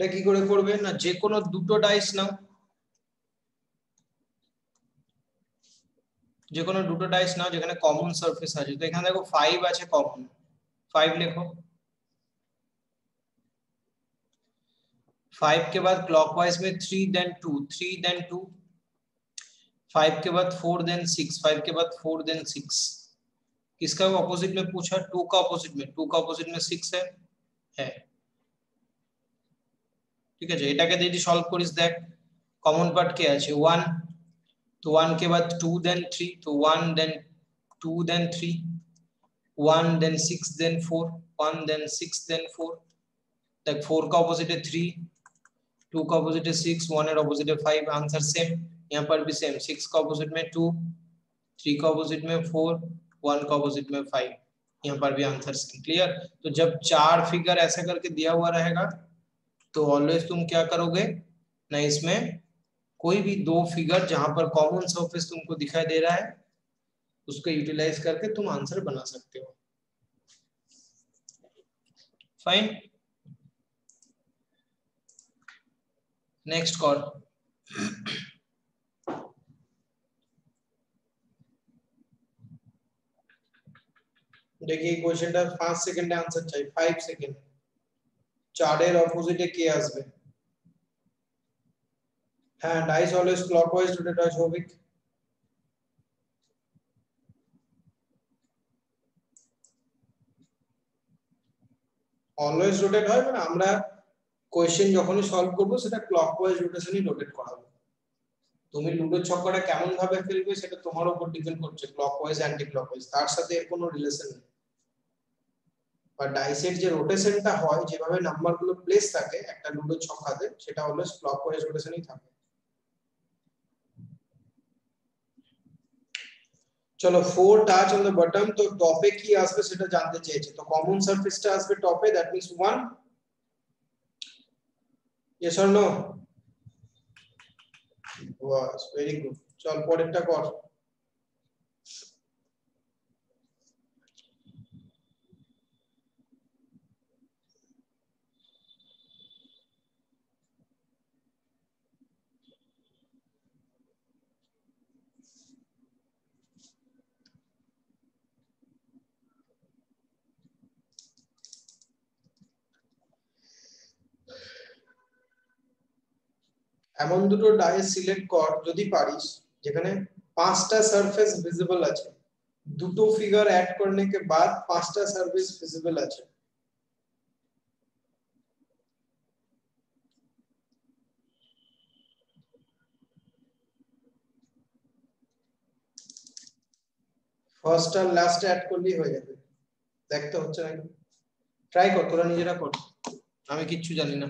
এটা কি করে করবে না যে কোনো দুটো ডাইস নাও যে কোনো দুটো ডাইস নাও যেখানে কমন সারফেস আছে তো এখানে দেখো ফাইভ আছে কমন फाइव लिखो फाइव के बाद क्लॉकवाइज में three then two three then two five के बाद फोर देन सिक्स फाइव के बाद फोर देन सिक्स किसका ऑपोजिट में पूछा टू का ऑपोजिट में टू का ऑपोजिट में सिक्स है है ঠিক আছে এটাকে যদি সলভ করিস দেখ কমন পার্ট কে আছে 1 তো 1 के बाद 2 देन 3 तो 1 then 2 then 3 1 then 6 then 4 1 then 6 then 4 like 4 का ऑपोजिट है 3 2 का ऑपोजिट है 6 1 एंड ऑपोजिट है 5 आंसर सेम यहाँ पर भी सेम 6 का ऑपोजिट में 2 3 का ऑपोजिट में 4 1 का ऑपोजिट में 5 यहाँ पर भी आंसर सेम क्लियर तो जब चार फिगर ऐसे करके दिया हुआ रहेगा तो ऑलवेज तुम क्या करोगे? ना इसमें कोई भी दो फिगर जहाँ पर कॉमन सरफेस तुमको दिखाई दे रहा है, उसको यूटिलाइज करके तुम आंसर बना सकते हो। फाइन नेक्स्ट कॉल देखिए क्वेश्चन पाँच सेकंड आंसर चाहिए फाइव सेकंड চারের অপোজিটে কে আসবে? হ্যাঁ ডাইস অলওয়েজ ক্লকওয়াইজ রোটেট হয় সৌভিক অলওয়েজ রোটেট হয় মানে আমরা কোয়েশ্চেন যখনই সলভ করব, সেটা ক্লকওয়াইজ রোটেশনই রোটেট করাবো। তুমি লুডো ছক্কাটা কেমন ভাবে ফেলবে সেটা তোমার উপর ডিপেন্ড করছে ক্লকওয়াইজ অ্যান্টি ক্লকওয়াইজ তার সাথে এর কোনো রিলেশন নেই। বা ডাইসের যে রোটেশনটা হয় যেভাবে নাম্বারগুলো প্লেস থাকে একটা লুডো ছক্কাতে সেটা অলওয়েজ ক্লকওয়াইজ রোটেশনই থাকে চলো four touch on the bottom তো টপে কি আসবে সেটা জানতে চেয়েছে তো কমন সারফেসটা আসবে টপে that means one yes or no bus very good চল পরেরটা কর এমন দুটো ডায়েস সিলেক্ট কর যদি পারিস, যেখানে পাঁচটা সারফেস ভিজিবল আছে। দুটো ফিগার অ্যাড করলে কে বাদ পাঁচটা সারফেস ভিজিবল আছে। ফার্স্ট আর লাস্ট অ্যাড করলেই হয়ে যাবে। দেখতে হচ্ছে নাকি ট্রাই কর, তোরা নিজেরা কর। আমি কিচ্ছু জানি না।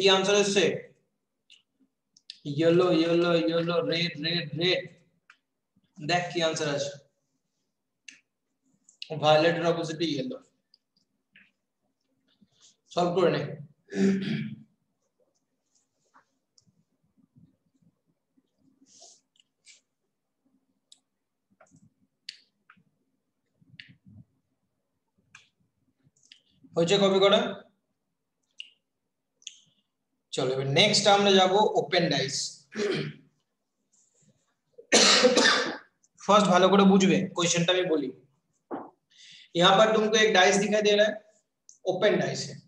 की आंसर है इससे? Yellow yellow yellow red red red देख की आंसर है violet এর অপোজিটে ইয়েলো সলভ করে নে। হয়েছে কপি করা? চলো, এবার নেক্সট আমরা যাব ওপেন ডাইস ফার্স্ট ভালো করে বুঝবে কোয়েশ্চেনটা আমি বলি। यहाँ पर तुमको एक डाइस दिखाई दे रहा है। ओपन डाइस है।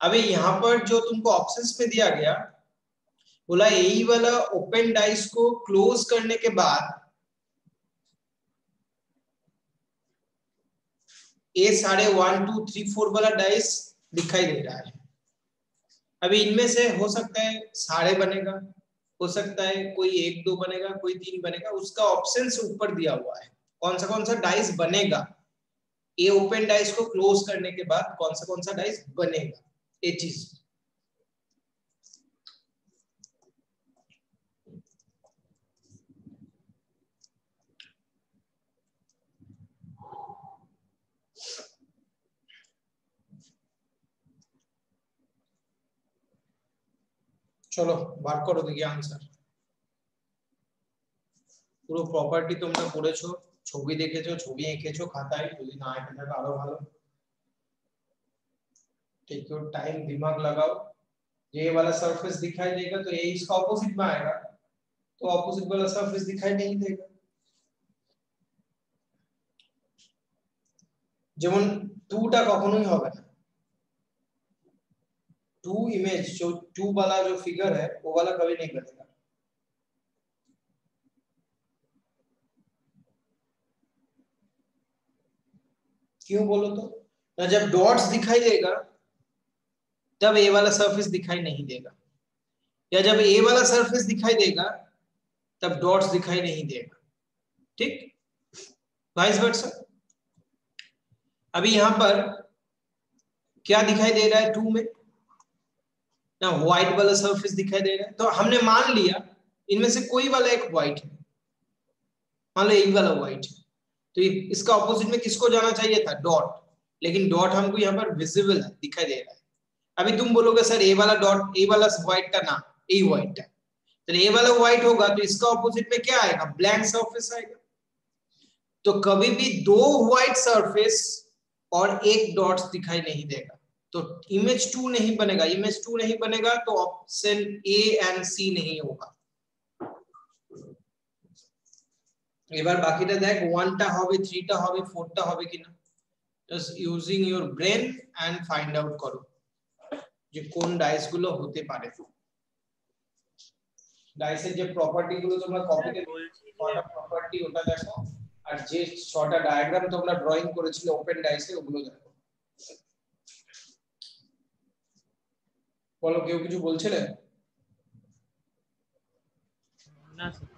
अभी यहाँ पर जो तुमको ऑप्शंस में दिया गया, बोला यही वाला ओपन डाइस को क्लोज करने के बाद ए साढ़े वन टू थ्री फोर वाला डाइस दिखाई दे रहा है। अभी इनमें से हो सकता है साढ़े बनेगा, हो सकता है कोई एक, दो बनेगा, कोई तीन बनेगा, उसका ऑप्शन ऊपर दिया हुआ है। कौन सा कौन सा डाइस बनेगा? ये ओपन डाइस को क्लोज करने के बाद कौन सा कौन सा डाइस बनेगा ये चीज চলো বার করো দেখি আনসার পুরো প্রপার্টি তোমরা পড়েছো छवि देखे छवि इंके খাতায় যদি না এঁকে থাকো আরো ভালো। टेक योर टाइम दिमाग लगाओ ये वाला सरफेस दिखाई देगा तो ये इसका ऑपोजिट में आएगा तो ऑपोजिट वाला सरफेस दिखाई नहीं देगा যেমন টুটা কখনোই হবে না। टू इमेज जो टू वाला जो फिगर है वो वाला कभी नहीं बनेगा क्यों बोलो तो? ना जब डॉट्स दिखाई देगा, तब ए वाला सरफेस दिखाई नहीं देगा। या जब ए वाला सरफेस दिखाई देगा, तब डॉट्स दिखाई नहीं देगा। ठीक? वाइस वर्सा अभी यहाँ पर क्या दिखाई दे रहा है टू में? ना व्हाइट वाला सरफेस दिखाई दे रहा है। तो हमने मान लिया, इनमें से कोई वाला एक व्हाइट है। मान लो यही वाला व्हाइट है। तो इसका ऑपोजिट में किसको जाना चाहिए था? डॉट लेकिन डॉट हमको यहाँ पर विजिबल है दिखाई दे रहा है। अभी तुम बोलोगे, सर ए वाला डॉट ए वाला व्हाइट का नाम ए व्हाइट है। तो ए वाला व्हाइट होगा तो इसका ऑपोजिट में क्या आएगा? ब्लैंक सरफेस आएगा। तो कभी भी दो व्हाइट सरफेस और एक डॉट दिखाई नहीं देगा। तो इमेज टू नहीं बनेगा। इमेज टू नहीं बनेगा तो ऑप्शन ए एंड सी नहीं होगा। এবার বাকিটা দেখ ওয়ানটা হবে থ্রিটা হবে ফোরটা হবে কিনা। Just using your brain and find out করো যে কোন ডাইসগুলো হতে পারে। ডাইসের যে প্রপার্টি গুলো তোমরা কপিতে ছটা প্রপার্টি ওটা দেখো, আর যে ছটা ডায়াগ্রাম তোমরা ড্রয়িং করেছিলে ওপেন ডাইসে ওগুলো দেখো। বলো, কেউ কিছু বলছিলে না স্যার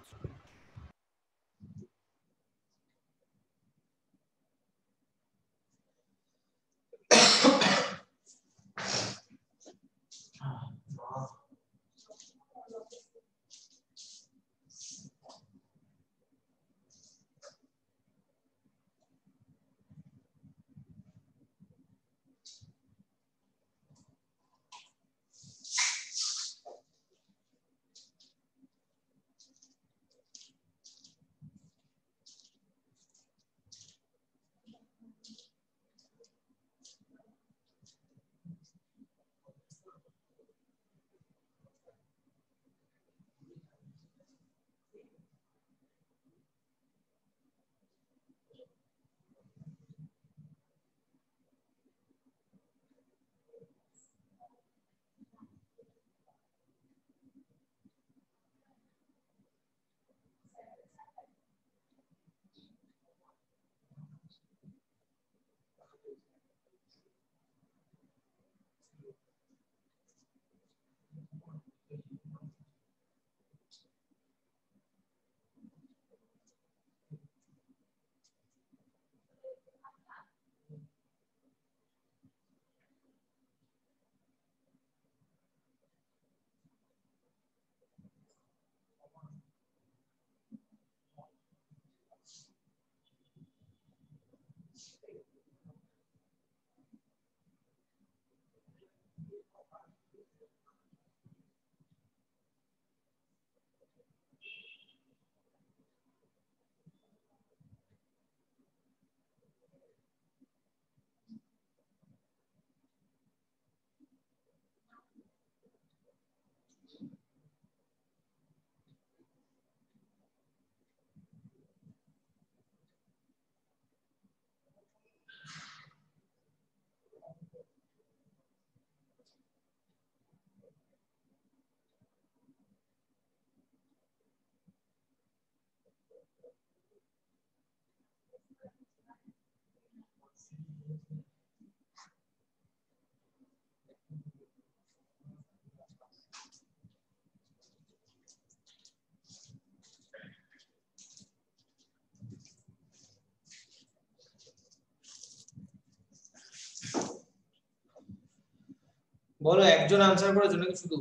বলো একজন আনসার করেছ নাকি শুধু?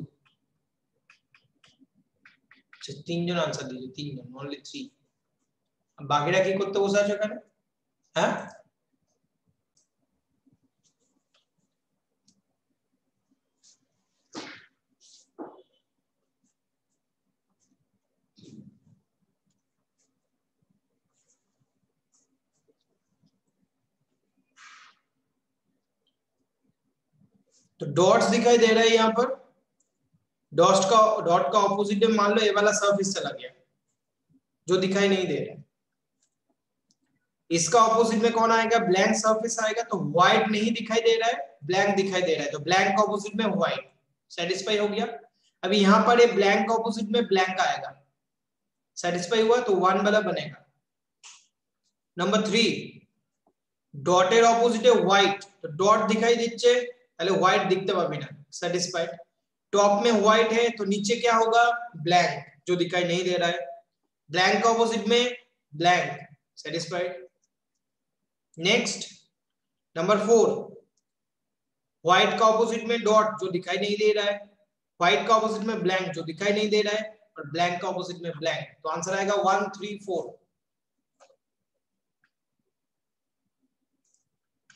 আচ্ছা, তিনজন আনসার দিয়েছে তিনজন অনলি থ্রি বাকিরা কি করতে বসে আছো এখানে হ্যাঁ? तो डॉट्स दिखाई दे रहा है यहाँ पर। डॉट का डॉट का ऑपोजिट मान लो, ये वाला सर्फिस चला गया। जो दिखाई नहीं दे रहा इसका ऑपोजिट में कौन आएगा? ब्लैंक सर्फिस आएगा तो व्हाइट नहीं दिखाई दे रहा है ब्लैंक दिखाई दे रहा है। तो ब्लैंक का ऑपोजिट में व्हाइट सेटिस्फाई हो गया। अभी यहाँ पर ये ब्लैंक ऑपोजिट में ब्लैंक आएगा। सेटिस्फाई हुआ तो वन वाला बनेगा। नंबर थ्री डॉटेड ऑपोजिट है व्हाइट तो डॉट दिखाई दीचे তাহলে হোয়াইট दिखते পাবি না सेटिस्फाइड टॉप में व्हाइट है तो नीचे क्या होगा ब्लैंक जो दिखाई नहीं दे रहा है ब्लैंक का ऑपोजिट में blank satisfied next number four white का ऑपोजिट में डॉट जो दिखाई नहीं दे रहा है व्हाइट का ऑपोजिट में ब्लैंक जो दिखाई नहीं दे रहा है और ब्लैंक का ऑपोजिट में ब्लैंक तो आंसर आएगा वन थ्री फोर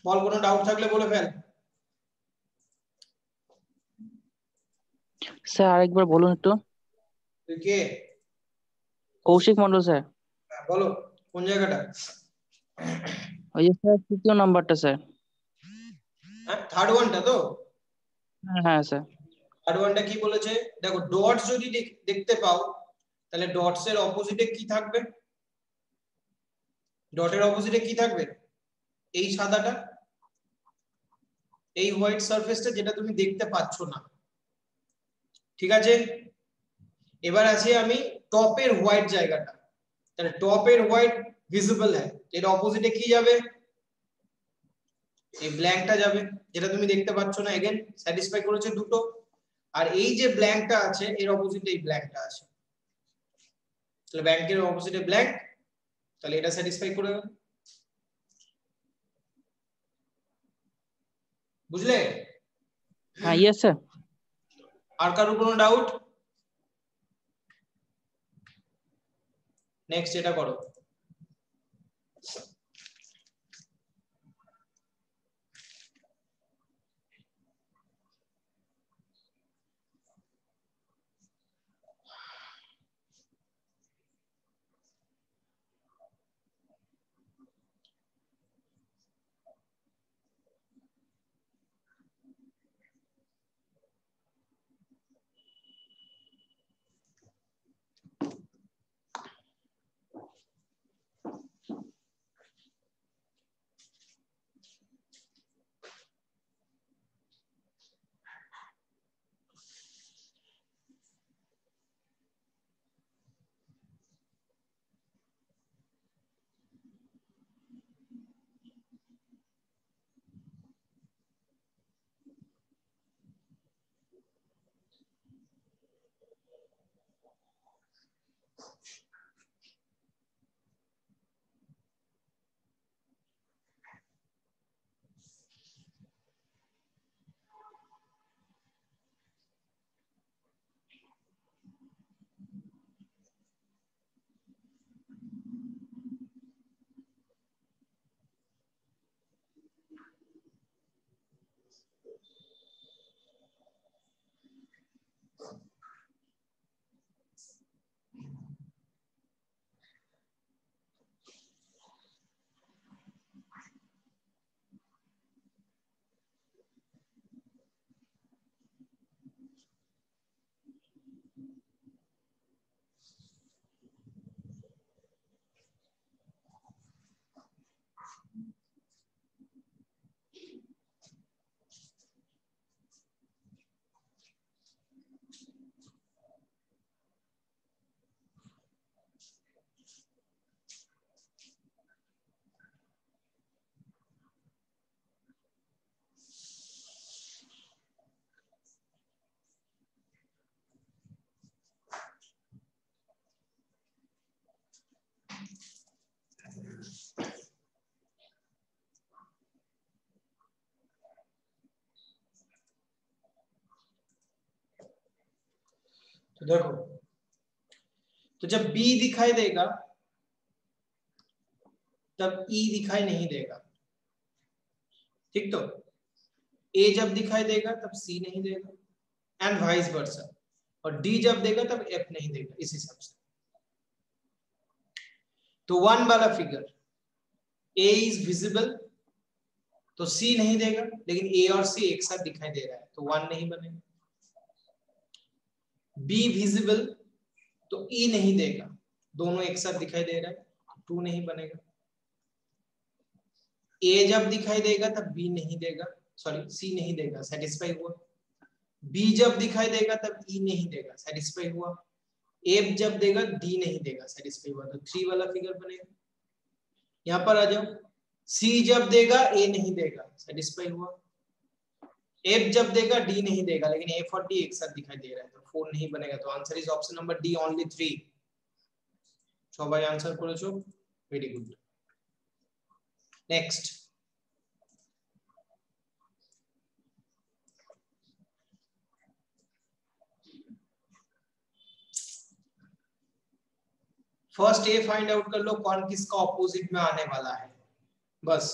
বল কোনো ডাউট থাকলে বলে ফেল স্যার আরেকবার বলুন একটু। কে? কৌশিক মন্ডল স্যার। হ্যাঁ, বলো কোন জায়গাটা? ওই যে স্যার তৃতীয় নাম্বারটা স্যার। হ্যাঁ থার্ড ওয়ানটা তো? হ্যাঁ হ্যাঁ স্যার। থার্ড ওয়ানটা কি বলেছে? দেখো ডটস যদি দেখ- দেখতে পাও তাহলে ডটস এর অপোজিটে কি থাকবে? ডটের অপোজিটে কি থাকবে? এই সাদাটা? এই হোয়াইট সারফেসটা যেটা তুমি দেখতে পাচ্ছ না। ঠিক আছে? এবার আসি আমি টপের হোয়াইট জায়গাটা। তাহলে টপের হোয়াইট ভিজিবল হ্যাঁ এর অপোজিটে কি যাবে? এই ব্ল্যাঙ্কটা যাবে, যেটা তুমি দেখতে পাচ্ছ না। এগেন স্যাটিসফাই করেছে দুটো। আর এই যে ব্ল্যাঙ্কটা আছে, এর অপোজিটে এই ব্ল্যাঙ্কটা আছে। তাহলে ব্যাংকের অপোজিটে ব্ল্যাঙ্ক তাহলে এটা স্যাটিসফাই করে গেল বুঝলে? হ্যাঁ ইয়েস স্যার আর কারোর কোনো ডাউট নেক্সট এটা করো। तो देखो तो जब बी दिखाई देगा, तब e दिखाई नहीं देगा। ठीक तो? ए जब दिखाई देगा, तब सी नहीं देगा एंड वाइस वर्सा और डी जब देगा, तब एफ़ नहीं देगा, इस हिसाब से। तो वन वाला फिगर ए इज़ विजिबल तो सी नहीं देगा, लेकिन ए और सी एक साथ दिखाई दे रहा है तो वन नहीं बनेगा। बी विजिबल तो ई e नहीं देगा। दोनों एक साथ दिखाई दे रहा है, टू नहीं बनेगा। ए जब दिखाई देगा, तब बी नहीं देगा। सॉरी सी नहीं देगा। सेटिस्फाई हुआ। बी जब दिखाई देगा, तब ई e नहीं देगा। सेटिस्फाई हुआ। ए जब देगा डी नहीं देगा। सेटिस्फाई हुआ। तो थ्री वाला फिगर बनेगा। यहाँ पर आ जाओ। सी जब देगा ए नहीं देगा। सेटिस्फाई हुआ। एफ़ जब देगा डी नहीं देगा। लेकिन एफ़ और डी एक साथ दिखाई दे रहा है। तो फोर नहीं बनेगा तो answer is option number D only three সবাই आंसर করেছো very good next first A find out कर लो कौन किसका ऑपोजिट में आने वाला है बस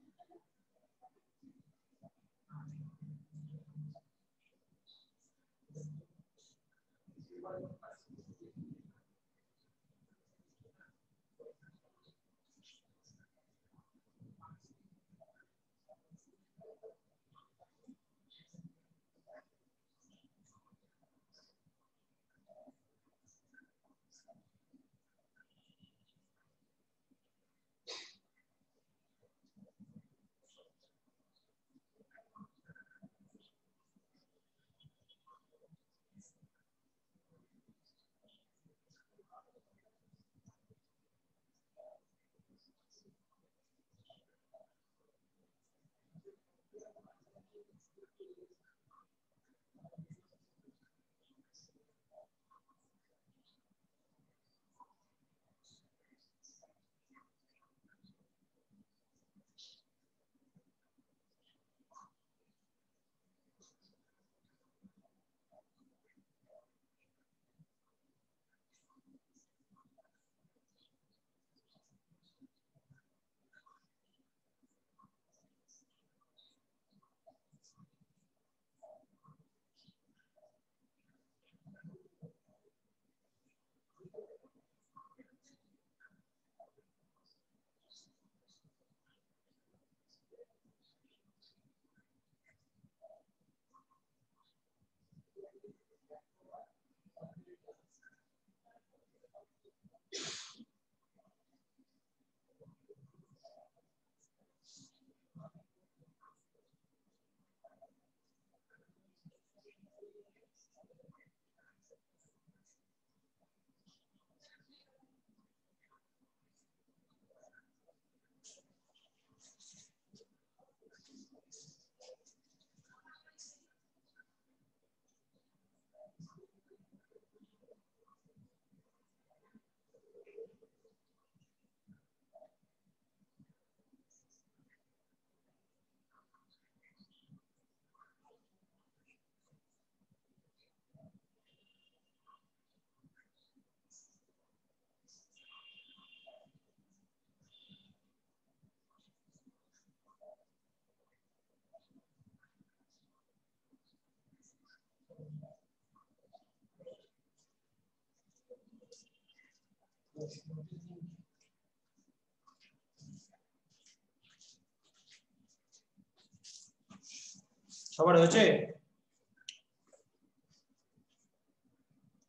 खबर हो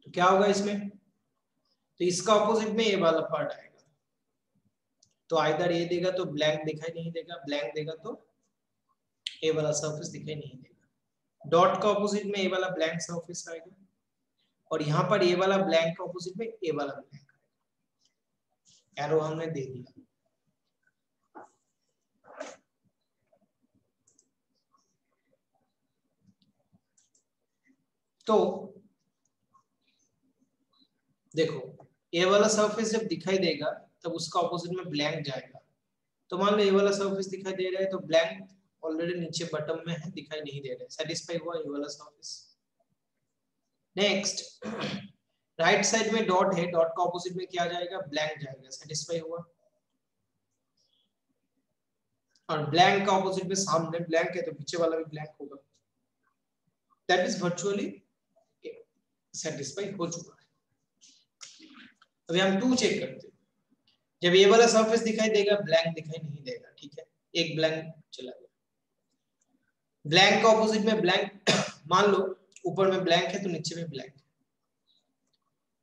तो क्या होगा इसमें? तो इसका ऑपोजिट में ये वाला पार्ट आएगा। तो आइदर ये देगा तो ब्लैंक दिखाई नहीं देगा ब्लैंक देगा तो ये वाला सरफेस दिखाई नहीं देगा। डॉट का ऑपोजिट में ये वाला ब्लैंक सरफेस आएगा। और यहाँ पर ये वाला ब्लैंक का ऑपोजिट में ये वाला ब्लैंक एरो हमने दे दिया। तो देखो ए वाला सरफेस जब दिखाई देगा, तब उसका ऑपोजिट में ब्लैंक जाएगा। तो मान लो ये वाला सरफेस दिखाई दे रहा है तो ब्लैंक ऑलरेडी नीचे बटन में है, दिखाई नहीं दे रहा है। सेटिस्फाई हुआ ये वाला सरफेस नेक्स्ट राइट साइड में डॉट है, डॉट का ऑपोजिट में क्या जाएगा? ब्लैंक जाएगा। सेटिस्फाई हुआ? और ब्लैंक का ऑपोजिट में सामने ब्लैंक है तो पीछे वाला भी ब्लैंक होगा। दैट इज़ वर्चुअली सेटिस्फाई हो चुका है। अभी हम टू चेक करते हैं। जब ये वाला सरफेस दिखाई देगा, ब्लैंक दिखाई नहीं देगा, ठीक है? एक ब्लैंक चला गया। ब्लैंक का ऑपोजिट में ब्लैंक, मान लो, ऊपर में ब्लैंक है तो नीचे में ब्लैंक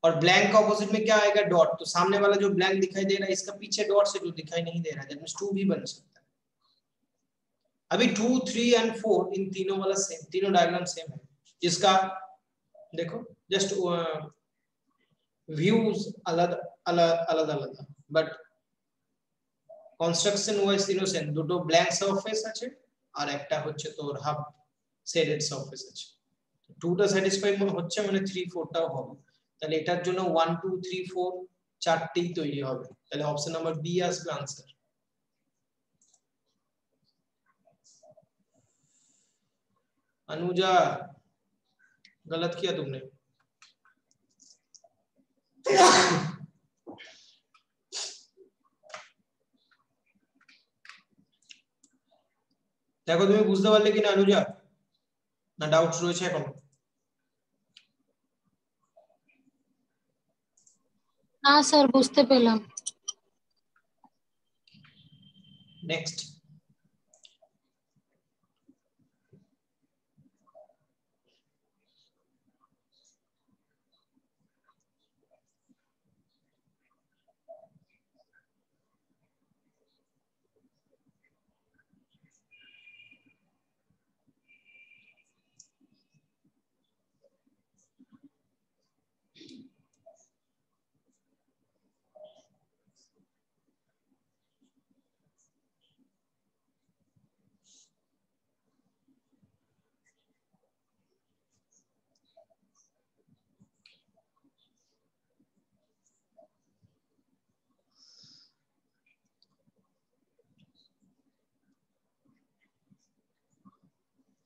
और ब्लैंक का ऑपोजिट में क्या आएगा डॉट तो सामने वाला जो ब्लैंक दिखाई दे रहा है इसका पीछे डॉट से जो दिखाई नहीं दे रहा है दैट मींस 2 भी बन सकता है अभी 2 3 एंड 4 इन तीनों वाला सेम तीनों डायग्राम सेम है इसका देखो जस्ट व्यूज अलग अलग अलग अलग बट কনস্ট্রাকশন ওয়াইজ তিনো সেম দুটো ব্ল্যাঙ্ক সারফেস আছে আর একটা হচ্ছে তোর হাফ শেডেড সারফেস আছে টুটা স্যাটিসফাই হচ্ছে মানে থ্রি ফোরটাও হবে তাহলে এটার জন্য ওয়ান টু থ্রি ফোর চারটেই তৈরি হবে তাহলে অপশন নাম্বার বি আসবে আনসার अनुजा गलत किया तुमने দেখো তুমি বুঝতে পারলে কিনা অনুজা না ডাউট রয়েছে এখন না স্যার বুঝতে পেলাম নেক্সট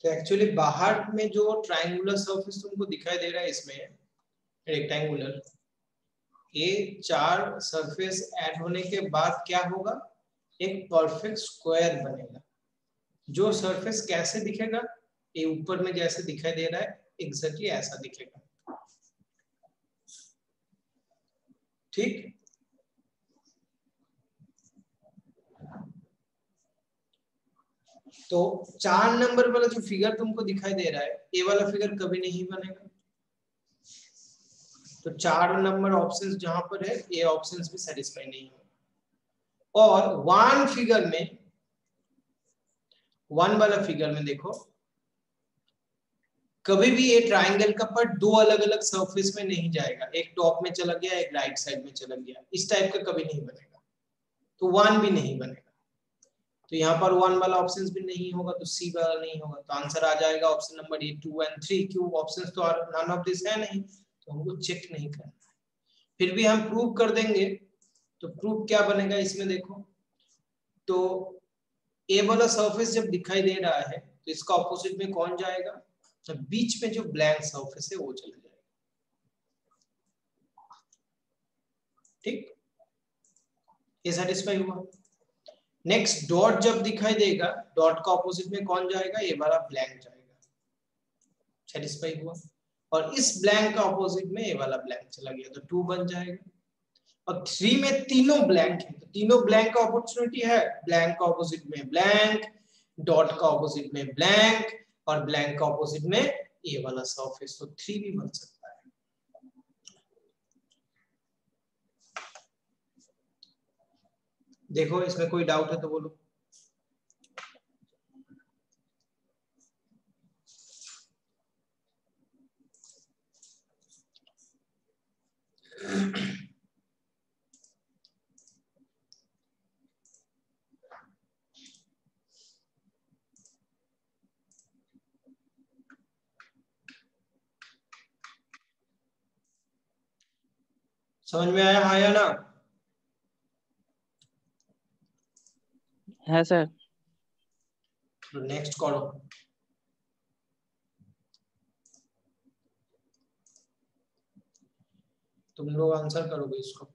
तो एक्चुअली बाहर में जो ट्रायंगुलर सरफेस तुमको दिखाई दे रहा है इसमें रेक्टेंगुलर ये चार सरफेस ऐड होने के बाद क्या होगा? एक परफेक्ट स्क्वायर बनेगा। जो सरफेस कैसे दिखेगा? ये ऊपर में जैसे दिखाई दे रहा है एग्जैक्टली exactly ऐसा दिखेगा। ठीक? तो चार नंबर वाला जो फिगर तुमको दिखाई दे रहा है ए वाला फिगर कभी नहीं बनेगा। तो चार नंबर ऑप्शंस जहाँ पर है, ये ऑप्शंस भी सेटिस्फाई नहीं हो और वन फिगर में वन वाला फिगर में देखो, कभी भी ये ट्राइंगल का पार्ट दो अलग अलग सरफेस में नहीं जाएगा। एक टॉप में चला गया, एक राइट साइड में चला गया। इस टाइप का कभी नहीं बनेगा। तो वन भी नहीं बनेगा। तो यहाँ पर वन वाला ऑप्शन भी नहीं होगा तो सी वाला नहीं होगा। तो आंसर आ जाएगा option number A two and three क्यों? ऑप्शन तो नन ऑफ़ दिस है नहीं तो हमको चेक नहीं करना फिर भी हम प्रूव कर देंगे तो प्रूफ क्या बनेगा इसमें देखो। तो ए वाला सरफेस जब दिखाई दे रहा है तो इसका ऑपोजिट में कौन जाएगा? तो बीच में जो ब्लैंक सरफेस है, वो चला जाएगा। ठीक? ये सेटिस्फाई हुआ? नेक्स्ट डॉट जब दिखाई देगा डॉट का ऑपोजिट में कौन जाएगा? ये वाला ब्लैंक जाएगा। सेटिस्फाई हुआ। और इस ब्लैंक का ऑपोजिट में ये वाला ब्लैंक चला गया तो टू बन जाएगा। और थ्री में तीनों ब्लैंक है तो तीनों ब्लैंक का अपॉर्चुनिटी है। ब्लैंक का ऑपोजिट में ब्लैंक डॉट का ऑपोजिट में ब्लैंक और ब्लैंक का ऑपोजिट में ये वाला सरफेस तो थ्री भी बन सकता है देखो इसमें कोई डाउट है तो बोलो। समझ में आया? हाँ या ना? है सर। नेक्स्ट करो। तुम लोग आंसर करोगे इसको।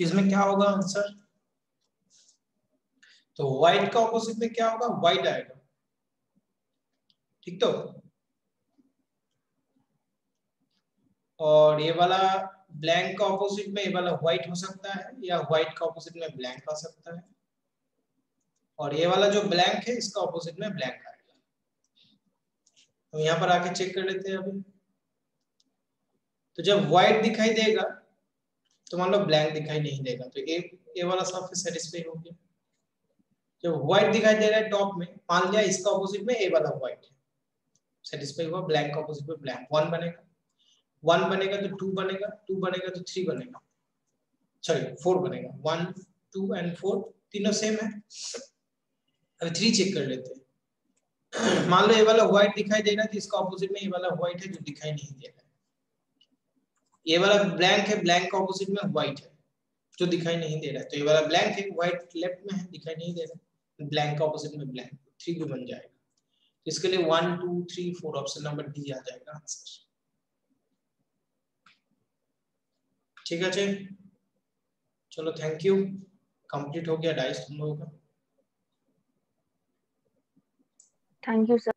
इसमें क्या होगा आंसर? तो व्हाइट का ऑपोजिट में क्या होगा? व्हाइट आएगा। ठीक तो? और ये वाला ब्लैंक का ऑपोजिट में ये वाला व्हाइट हो सकता है, या व्हाइट का ऑपोजिट में ब्लैंक आ सकता है। और ये वाला जो ब्लैंक है, इसका ऑपोजिट में ब्लैंक आएगा। तो यहाँ पर आके चेक कर लेते हैं अभी। तो जब व्हाइट दिखाई देगा तो मान लो ब्लैंक दिखाई नहीं देगा तो ए ए वाला सरफेस सेटिस्फाई हो गया। जब व्हाइट दिखाई दे रहा है टॉप में, मान लिया इसका ऑपोजिट में ए वाला व्हाइट है। सेटिस्फाई हुआ ब्लैंक का ऑपोजिट में ब्लैंक वन बनेगा। वन बनेगा तो टू बनेगा टू बनेगा तो थ्री बनेगा। सॉरी फोर बनेगा। वन टू एंड फोर तीनों सेम है। अभी थ्री चेक कर लेते हैं। मान लो ये वाला व्हाइट दिखाई दे रहा है तो इसका ऑपोजिट में ये वाला व्हाइट है जो दिखाई नहीं दे रहा है। ये वाला ब्लैंक है ब्लैंक का ऑपोजिट में व्हाइट है, जो दिखाई नहीं दे रहा है। तो ये वाला ब्लैंक है व्हाइट लेफ़्ट में है, दिखाई नहीं दे रहा ब्लैंक का ऑपोजिट में ब्लैंक थ्री भी बन जाएगा। तो इसके लिए one two three four option number D आ जाएगा आंसर ठीक है चलो थैंक यू कंप्लीट हो गया डाइस तुम लोगों का। Thank you sir